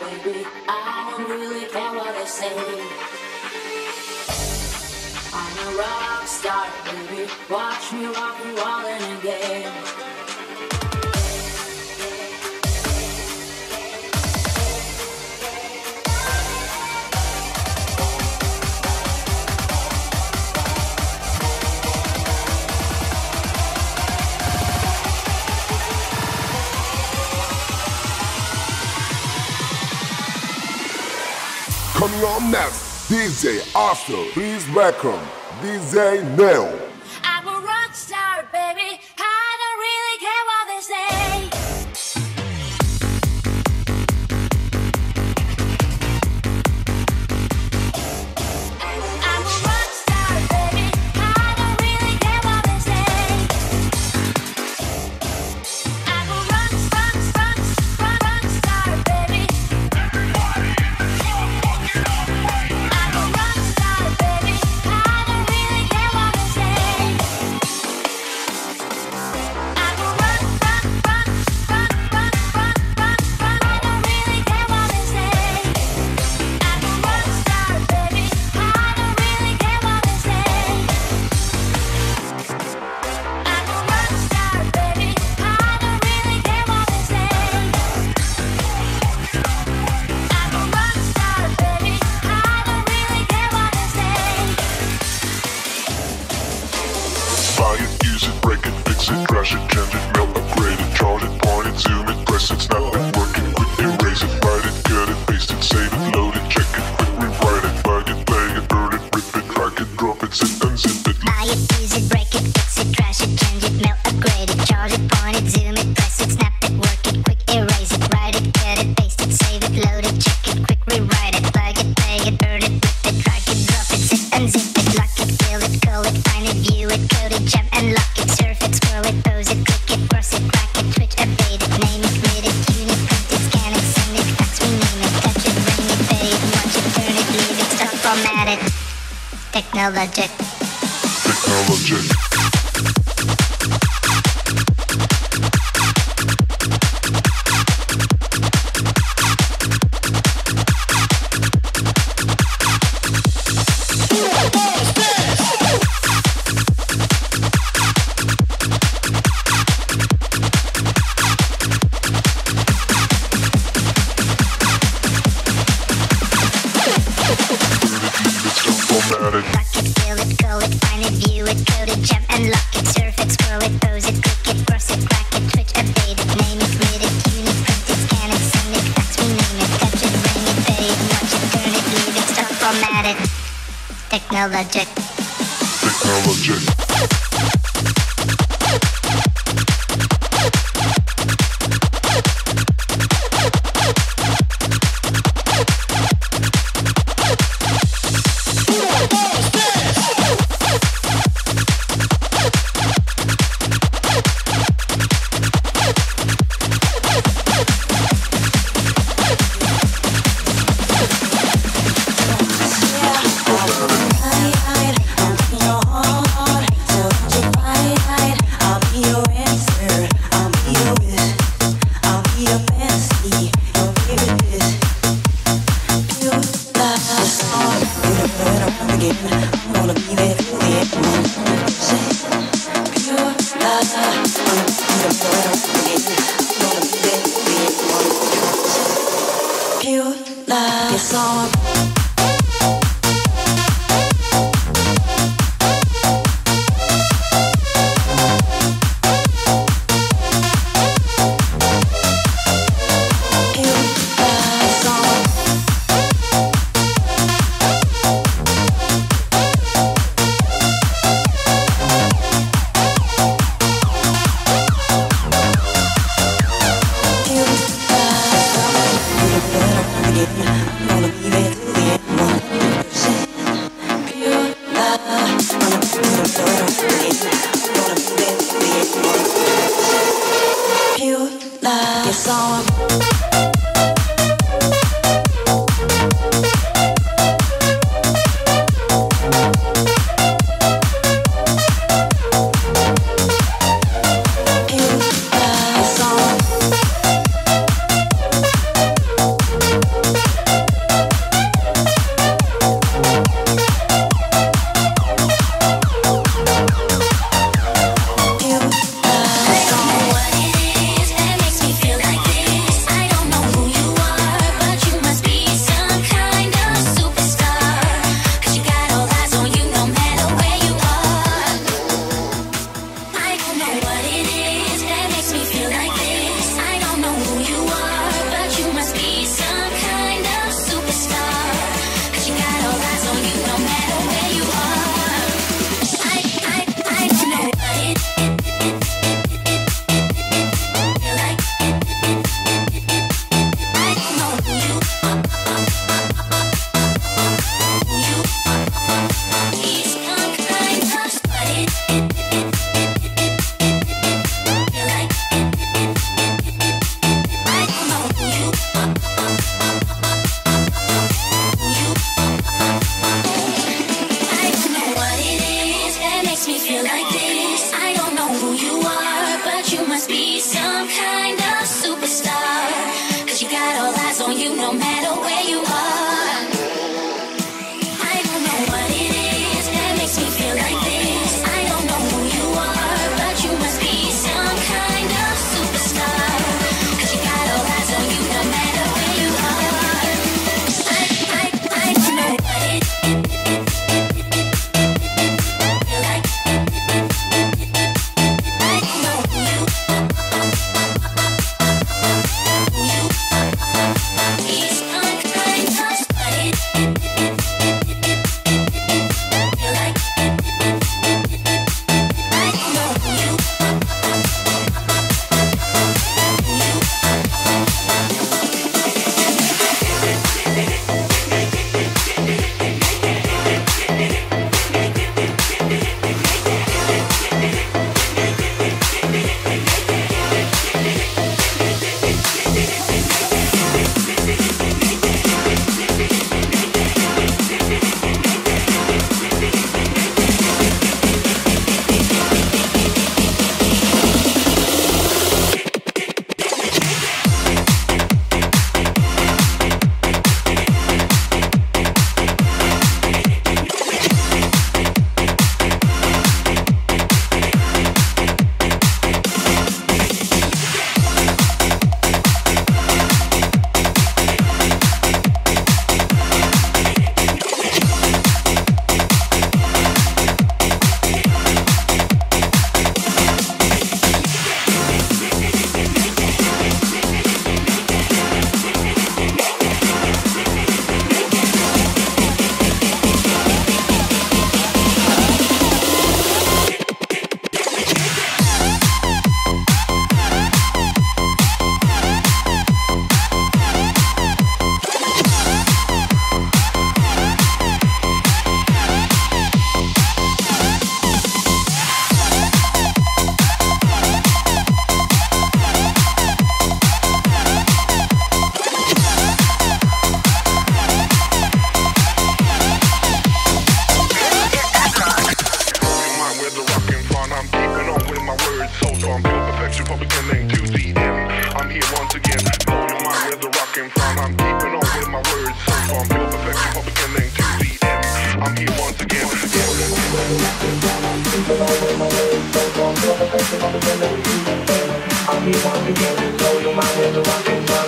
baby. I don't really care what they say. I'm a rock star, baby. Watch me rock and roll in a. next, DJ Aster. Please welcome DJ Neo. Technologic. Technologic. Technologic. Technologic.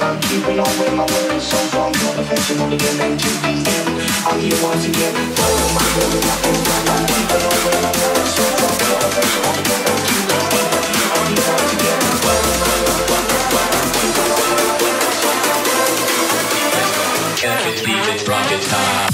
I'm keeping on with my work so I'm your to the end on the end I'm Can't believe it, rocket time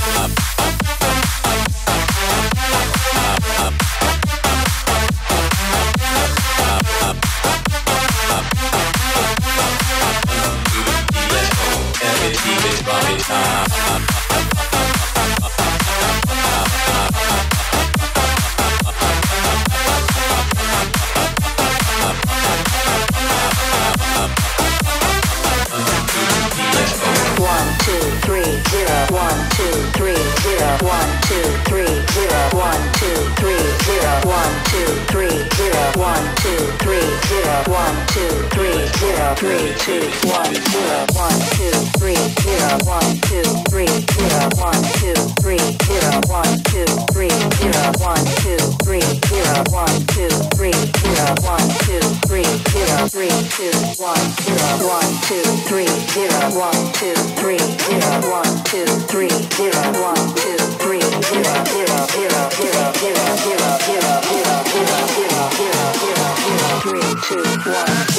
one two three zero one two three zero three two one zero one two three zero one two three zero one two three zero one two three zero one two three zero one two three zero one two three zero three two one zero one two three zero one two three zero one two three zero one two, one.